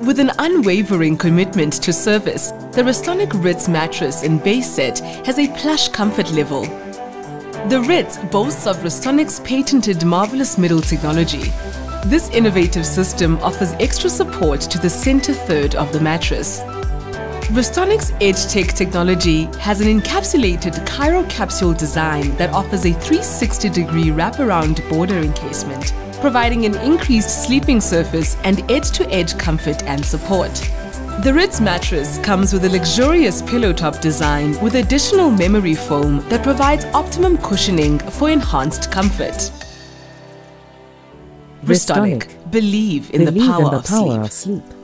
With an unwavering commitment to service, the Restonic Ritz mattress in base set has a plush comfort level. The Ritz boasts of Restonic's patented marvelous middle technology. This innovative system offers extra support to the center third of the mattress. Restonic's EdgeTech technology has an encapsulated Cairo capsule design that offers a 360 degree wraparound border encasement providing an increased sleeping surface and edge-to-edge comfort and support. The Ritz mattress comes with a luxurious pillow top design with additional memory foam that provides optimum cushioning for enhanced comfort. Restonic. Believe in Believe the power, in the of, sleep. of sleep.